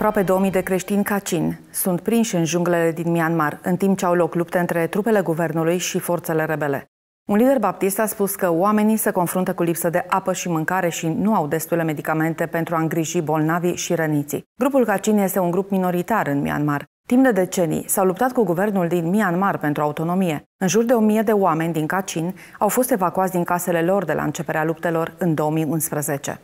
Aproape 2000 de creștini Kachin sunt prinși în junglele din Myanmar, în timp ce au loc lupte între trupele guvernului și forțele rebele. Un lider baptist a spus că oamenii se confruntă cu lipsă de apă și mâncare și nu au destule medicamente pentru a îngriji bolnavii și răniții. Grupul Kachin este un grup minoritar în Myanmar. Timp de decenii s-au luptat cu guvernul din Myanmar pentru autonomie. În jur de o mie de oameni din Kachin au fost evacuați din casele lor de la începerea luptelor în 2011.